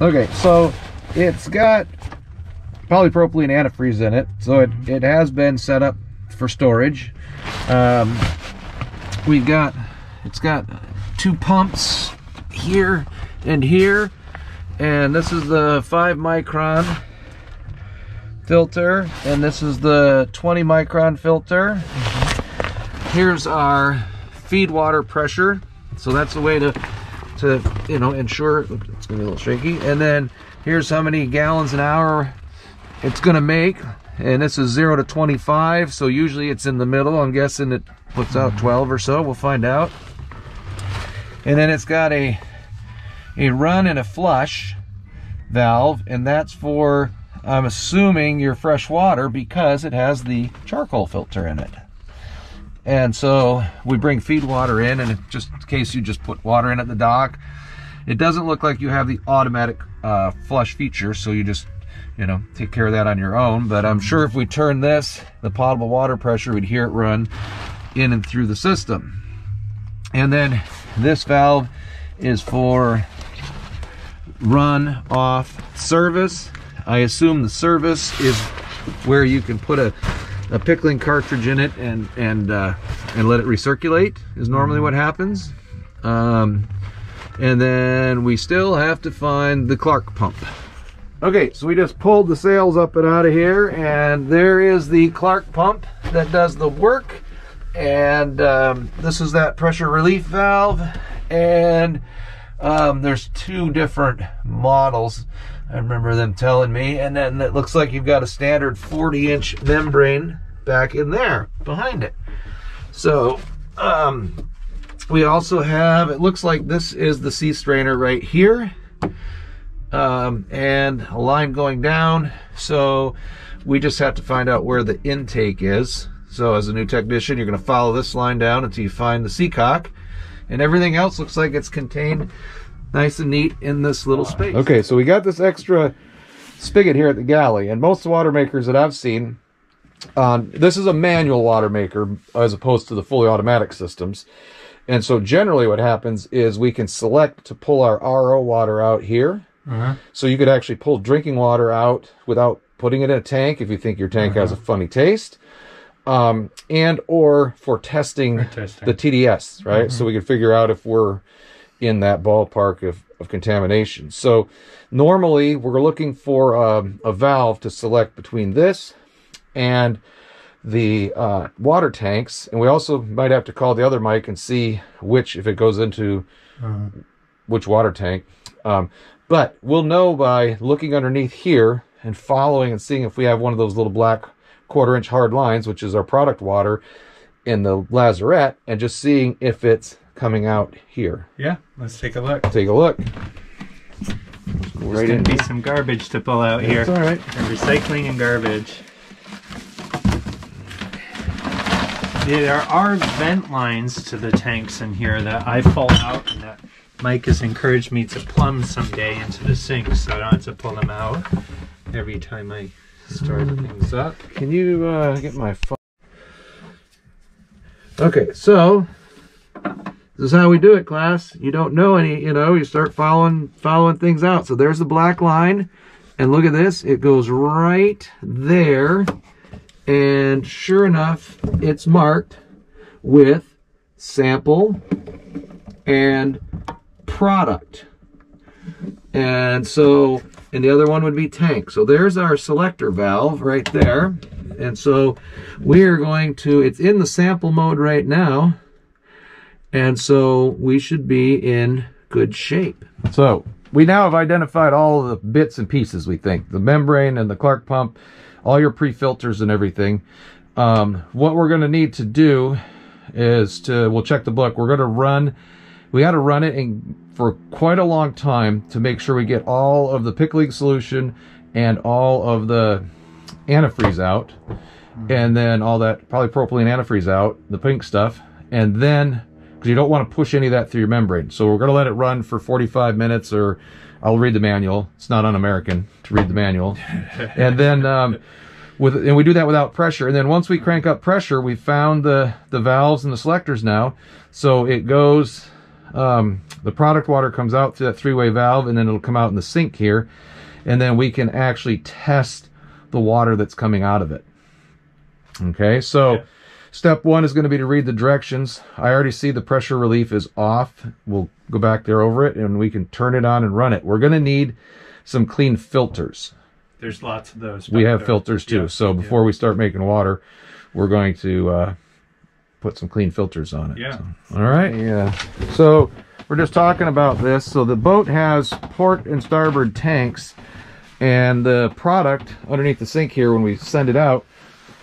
Okay, so it's got polypropylene antifreeze in it, so it, it has been set up for storage. Um, we've got, it's got two pumps here and here, and this is the five micron filter, and this is the 20 micron filter. Here's our feed water pressure. So that's the way to, to you know, ensure, it's gonna be a little shaky. And then here's how many gallons an hour it's gonna make. And this is zero to 25, so usually it's in the middle. I'm guessing it puts out 12 or so, we'll find out. And then it's got a, a run and a flush valve, and that's for, I'm assuming, your fresh water because it has the charcoal filter in it. And so we bring feed water in, and just in case you just put water in at the dock, it doesn't look like you have the automatic uh, flush feature, so you just, you know, take care of that on your own. But I'm sure if we turn this, the potable water pressure, we'd hear it run in and through the system. And then this valve is for run off service. I assume the service is where you can put a a pickling cartridge in it and and uh, and let it recirculate is normally what happens. Um, and then we still have to find the Clark pump. Okay, so we just pulled the sails up and out of here, and there is the Clark pump that does the work. And um, this is that pressure relief valve. And um, there's two different models. I remember them telling me. And then it looks like you've got a standard 40 inch membrane back in there behind it. So, um, we also have, it looks like this is the sea strainer right here. Um, and a line going down. So we just have to find out where the intake is. So as a new technician, you're going to follow this line down until you find the seacock. And everything else looks like it's contained nice and neat in this little space. Okay, so we got this extra spigot here at the galley. And most water makers that I've seen, um, this is a manual water maker as opposed to the fully automatic systems. And so generally what happens is we can select to pull our RO water out here. Uh-huh. So you could actually pull drinking water out without putting it in a tank if you think your tank has a funny taste. Um, and or for testing, For testing. the TDS, right? So we can figure out if we're in that ballpark of, of contamination. So normally we're looking for um, a valve to select between this and the uh, water tanks. And we also might have to call the other Mike and see which, if it goes into which water tank. Um, but we'll know by looking underneath here and following and seeing if we have one of those little black quarter inch hard lines, which is our product water in the lazarette, and just seeing if it's coming out here. Yeah, let's take a look. Take a look. There's Right gonna in. be some garbage to pull out here. It's all right. And recycling and garbage. There are vent lines to the tanks in here that I pull out and that Mike has encouraged me to plumb someday into the sink so I don't have to pull them out every time I start things up. Can you uh, get my phone? Okay, so this is how we do it, class. You don't know any, you know, you start following following things out. So there's the black line, and look at this. It goes right there, and sure enough, it's marked with sample and product. And so, and the other one would be tank. So there's our selector valve right there. And so we are going to, it's in the sample mode right now. And so we should be in good shape. So we now have identified all the bits and pieces, we think. The membrane and the Clark pump, all your pre-filters and everything. Um, what we're going to need to do is to, we'll check the book. We're going to run, we got to run it in, for quite a long time to make sure we get all of the pickling solution and all of the antifreeze out. And then all that polypropylene antifreeze out, the pink stuff. And then, because you don't want to push any of that through your membrane. So we're going to let it run for 45 minutes or I'll read the manual. It's not un-American to read the manual. and then, um, with, and we do that without pressure. And then once we crank up pressure, we found the, the valves and the selectors now. So it goes, um, The product water comes out through that three-way valve and then it'll come out in the sink here. And then we can actually test the water that's coming out of it. Okay, so Yeah. step one is going to be to read the directions. I already see the pressure relief is off. We'll go back there over it and we can turn it on and run it. We're going to need some clean filters. There's lots of those. We have there. filters too. Yeah, So yeah. before we start making water, we're going to uh, put some clean filters on it. Yeah. So, all right. Yeah. So we're just talking about this. So the boat has port and starboard tanks, and the product underneath the sink here, when we send it out,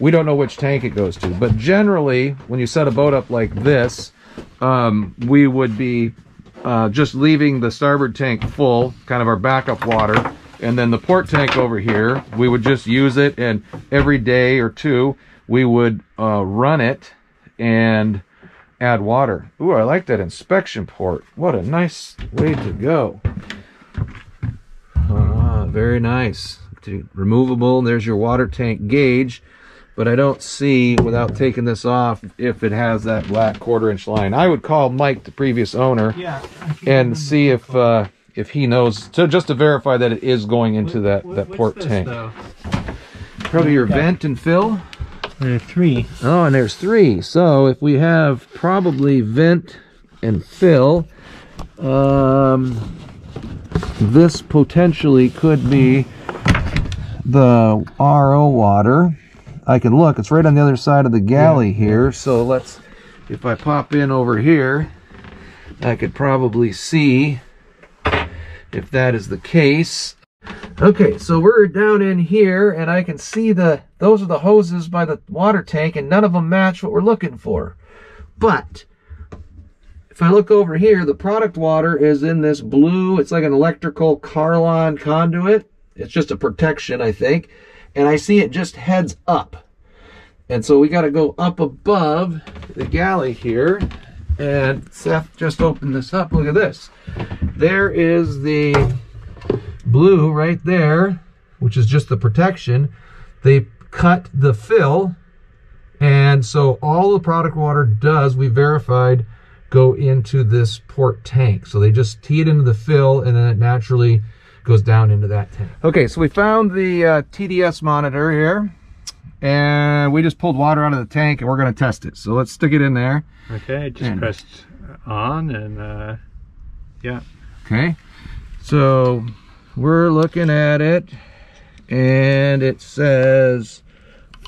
we don't know which tank it goes to. But generally, when you set a boat up like this, um, we would be uh, just leaving the starboard tank full, kind of our backup water, and then the port tank over here, we would just use it, and every day or two, we would uh, run it and add water. Ooh, I like that inspection port. What a nice way to go. Ah, very nice. Removable, there's your water tank gauge, but I don't see, without taking this off, if it has that black quarter inch line. I would call Mike, the previous owner, Yeah. And see if uh, if he knows, so just to verify that it is going into What- that, what- that port this, tank. though? Probably your vent and fill. There are three. Oh, and there's three. So if we have probably vent and fill, um, this potentially could be the RO water. I can look. It's right on the other side of the galley here. So let's, if I pop in over here, I could probably see if that is the case. Okay, so we're down in here and I can see the those are the hoses by the water tank and none of them match what we're looking for. But if I look over here, the product water is in this blue, it's like an electrical Carlon conduit. It's just a protection, I think. And I see it just heads up. And so we got to go up above the galley here. And Seth just opened this up. Look at this. There is the blue right there, which is just the protection. They cut the fill, and so all the product water does, we verified, go into this port tank. So they just tee it into the fill, and then it naturally goes down into that tank. Okay, so we found the uh, TDS monitor here, and we just pulled water out of the tank, and we're going to test it. So let's stick it in there. Okay, I just And- pressed on and uh, yeah. Okay, so we're looking at it, and it says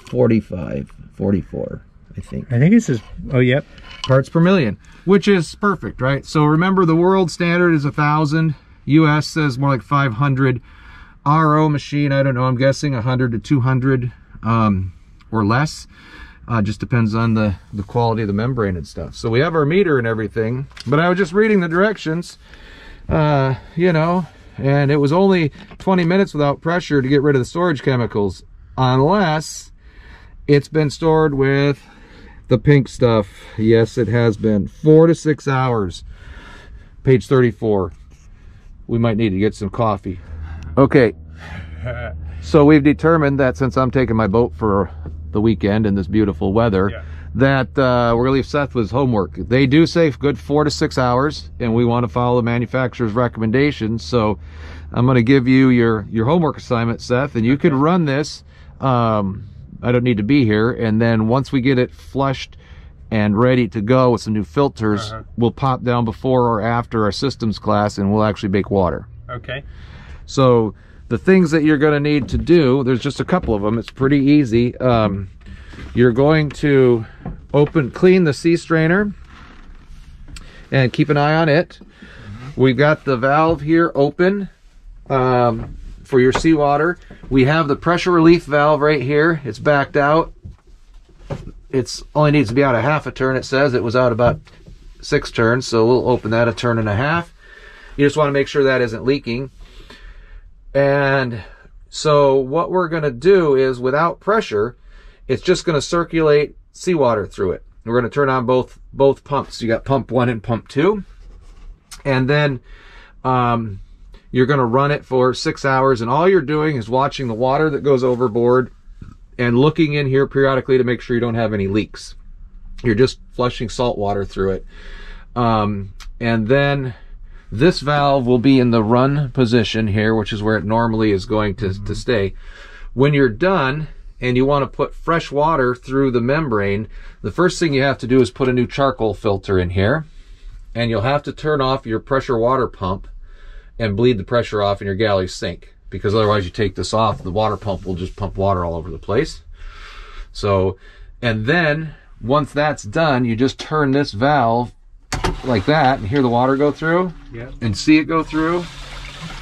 45, 44, I think, I think this is. Oh, yep. parts per million, which is perfect, right? So remember, the world standard is a thousand. US says more like 500. RO machine, I don't know. I'm guessing 100 to 200 um, or less. Uh, just depends on the the quality of the membrane and stuff. So we have our meter and everything, but I was just reading the directions, uh, you know, and it was only 20 minutes without pressure to get rid of the storage chemicals, unless it's been stored with the pink stuff. Yes, it has been four to six hours. Page 34. We might need to get some coffee. Okay, so we've determined that since I'm taking my boat for the weekend in this beautiful weather, Yeah. That uh, we're gonna leave Seth with his homework. They do say good four to six hours, and we want to follow the manufacturer's recommendations. So I'm gonna give you your your homework assignment, Seth, and you can run this. Um, I don't need to be here, and then once we get it flushed and ready to go with some new filters, Uh-huh. we'll pop down before or after our systems class, and we'll actually bake water. Okay. So the things that you're going to need to do, there's just a couple of them. It's pretty easy. Um, you're going to open, clean the sea strainer, and keep an eye on it. We've got the valve here open um, for your seawater. We have the pressure relief valve right here. It's backed out. It's only needs to be out a half a turn. It says it was out about six turns, so we'll open that a turn and a half. You just want to make sure that isn't leaking. And so what we're going to do is without pressure, it's just going to circulate seawater through it. We're going to turn on both both pumps. You got pump 1 and pump 2. And then um, you're going to run it for 6 hours and all you're doing is watching the water that goes overboard and looking in here periodically to make sure you don't have any leaks. You're just flushing salt water through it. Um, and then This valve will be in the run position here, which is where it normally is going to, to stay. When you're done and you want to put fresh water through the membrane, the first thing you have to do is put a new charcoal filter in here. And you'll have to turn off your pressure water pump and bleed the pressure off in your galley sink because otherwise you take this off, the water pump will just pump water all over the place. So, and then once that's done, you just turn this valve like that and hear the water go through Yep. and see it go through.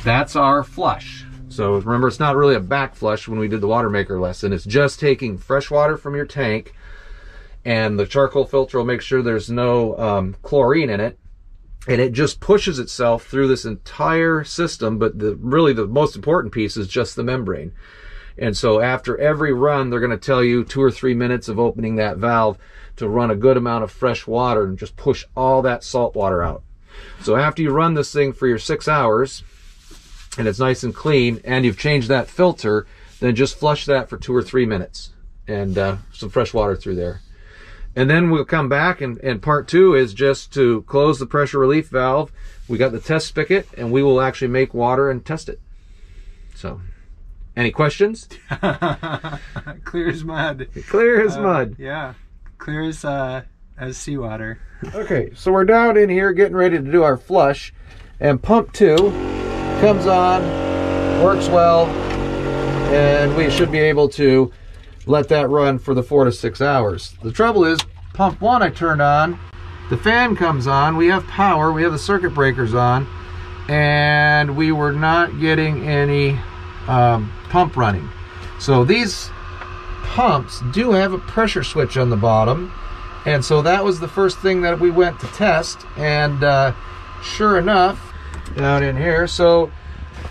That's our flush. So remember, it's not really a back flush when we did the water maker lesson. It's just taking fresh water from your tank and the charcoal filter will make sure there's no um, chlorine in it. And it just pushes itself through this entire system but the really the most important piece is just the membrane. And so after every run they're going to tell you two or three minutes of opening that valve to run a good amount of fresh water and just push all that salt water out. So after you run this thing for your six hours and it's nice and clean and you've changed that filter then just flush that for two or three minutes and uh, some fresh water through there and then we'll come back and, and part two is just to close the pressure relief valve. We got the test spigot and we will actually make water and test it. So, any questions? Clear as mud. Clear as Uh, mud. Yeah. Clear as uh as seawater. Okay, so we're down in here getting ready to do our flush and pump two comes on, works well, and we should be able to let that run for the four to six hours. The trouble is, pump one I turned on, the fan comes on, we have power, we have the circuit breakers on, and we were not getting any um, pump running. So these pumps do have a pressure switch on the bottom, and so that was the first thing that we went to test, and uh, sure enough, down in here, so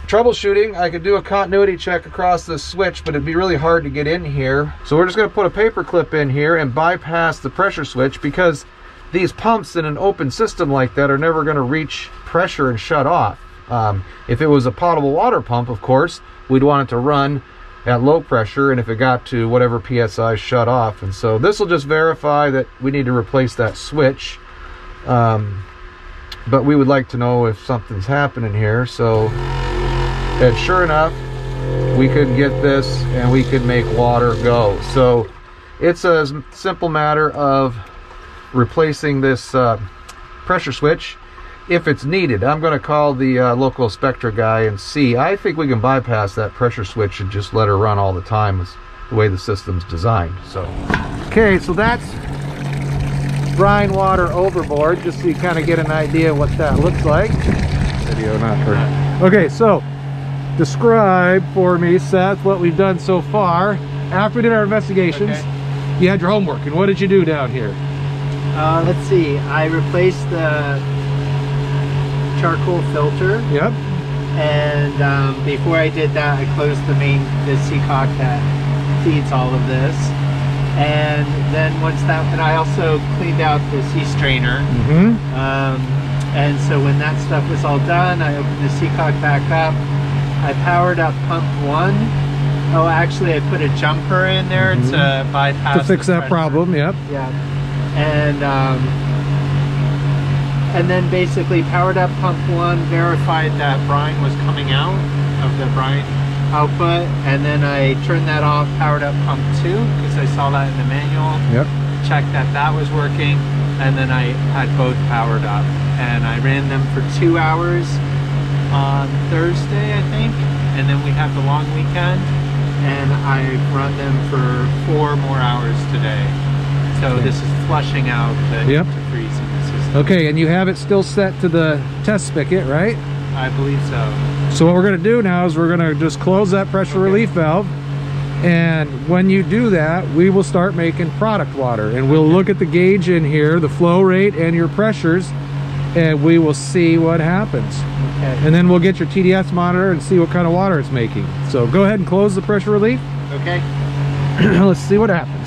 troubleshooting, I could do a continuity check across the switch, but it'd be really hard to get in here. So we're just gonna put a paper clip in here and bypass the pressure switch because these pumps in an open system like that are never gonna reach pressure and shut off. Um, if it was a potable water pump, of course, we'd want it to run at low pressure, and if it got to whatever PSI, shut off. And so this will just verify that we need to replace that switch. Um, but we would like to know if something's happening here. So and sure enough, we could get this and we could make water go. So it's a simple matter of replacing this uh, pressure switch if it's needed. I'm going to call the uh, local Spectra guy and see. I think we can bypass that pressure switch and just let her run all the time. Is the way the system's designed. So, okay, so that's brine water overboard, just so you kind of get an idea what that looks like. Video not heard. Okay, so describe for me, Seth, what we've done so far. After we did our investigations, Okay. you had your homework, and what did you do down here? Uh, let's see. I replaced the charcoal filter, Yep. and um, before I did that, I closed the main the seacock that feeds all of this. And then once that, and I also cleaned out the sea strainer. Mm-hmm. Um, and so when that stuff was all done, I opened the seacock back up. I powered up pump one. Oh, actually, I put a jumper in there Mhm. to bypass To fix that problem, yep. Yeah. And um, and then basically powered up pump one, verified that brine was coming out of the brine output, and then I turned that off, powered up pump two because I saw that in the manual Yep. checked that that was working and then I had both powered up and I ran them for two hours on Thursday I think and then we have the long weekend and I run them for four more hours today so Okay. this is flushing out the Yep. the system Okay, and you have it still set to the test spigot, right? I believe so So what we're gonna do now is we're gonna just close that pressure relief valve. And when you do that, we will start making product water. And we'll look at the gauge in here, the flow rate and your pressures, and we will see what happens. okay And then we'll get your TDS monitor and see what kind of water it's making. So go ahead and close the pressure relief. okay Let's see what happens.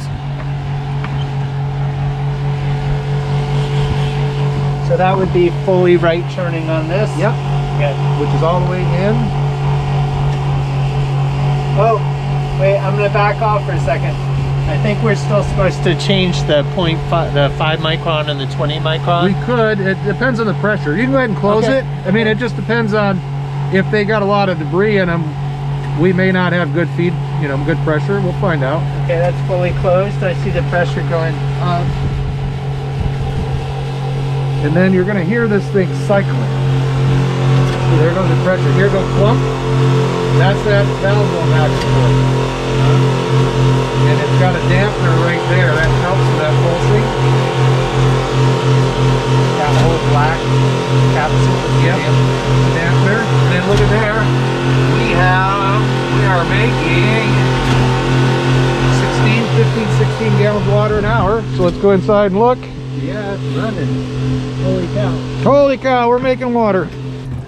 so that would be fully right turning on this Yep, which is all the way in. oh wait I'm gonna back off for a second I think we're still supposed to change the point five, the five micron and the 20 micron. We could. It depends on the pressure. You can go ahead and close Okay. it. I mean, it just depends on if they got a lot of debris in them. We may not have good feed, you know, good pressure. We'll find out. okay, that's fully closed. I see the pressure going up. And then you're going to hear this thing cycling. There goes the pressure. Here goes plump. That's that valve going back and forth. And it's got a dampener right there. That helps with that pulsing. Got a whole black capsule. Yep. Dampener. And then look at there. We have, we are making 16, 15, 16 gallons of water an hour. So let's go inside and look. Yeah, it's running. Holy cow. Holy cow, we're making water.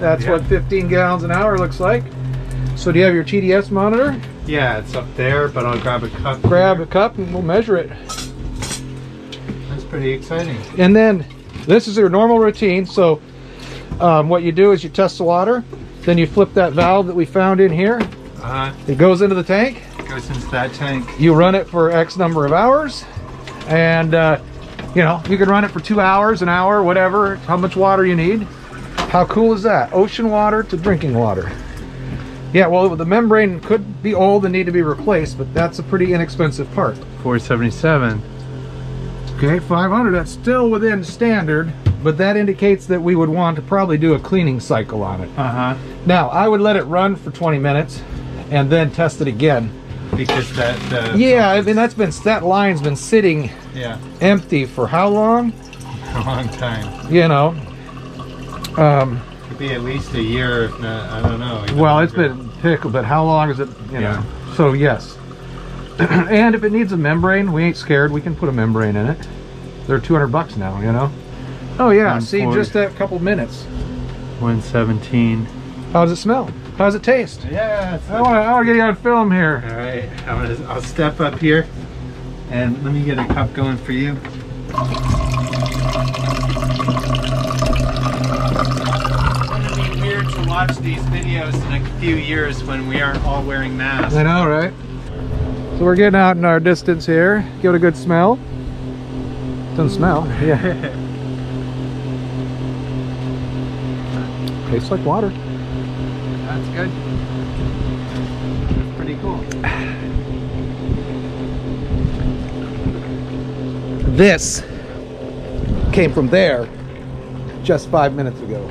That's Yeah. what 15 gallons an hour looks like. So do you have your TDS monitor? Yeah, it's up there, but I'll grab a cup. Grab a cup and we'll measure it. That's pretty exciting. And then this is your normal routine. So um, what you do is you test the water, then you flip that valve that we found in here. Uh, It goes into the tank. goes into that tank. You run it for X number of hours, and uh, you know you can run it for two hours, an hour, whatever. How much water you need. How cool is that? Ocean water to drinking water. Yeah, well, the membrane could be old and need to be replaced, but that's a pretty inexpensive part. 477. Okay, 500, that's still within standard, but that indicates that we would want to probably do a cleaning cycle on it. Uh huh. Now, I would let it run for 20 minutes and then test it again. Because that. The, Yeah, I mean, that's been, that line's been sitting Yeah. empty for how long? A long time. You know, um, Could be at least a year, if not. I don't know. even well, it's been pickled, but how long is it, you know? Yeah. So, yes. and if it needs a membrane, we ain't scared. We can put a membrane in it. They're 200 bucks now, you know? Oh, yeah, see, 140. just that couple minutes. 117. How does it smell? How does it taste? Yeah. I want to I wanna get you on film here. All right. I'm gonna, I'll step up here, and let me get a cup going for you. It's gonna be weird to watch these videos in a few years when we aren't all wearing masks. I know, right? So we're getting out in our distance here. Give it a good smell. Doesn't smell. Yeah. Tastes like water. That's good. That's pretty cool. This came from there just five minutes ago.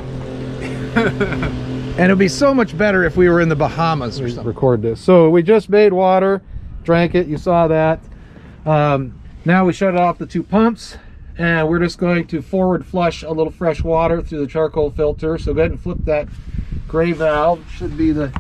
and it would be so much better if we were in the Bahamas or something. Record this. So we just made water, drank it. You saw that. Um, now we shut off the two pumps, and we're just going to forward flush a little fresh water through the charcoal filter. So go ahead and flip that gray valve. Should be the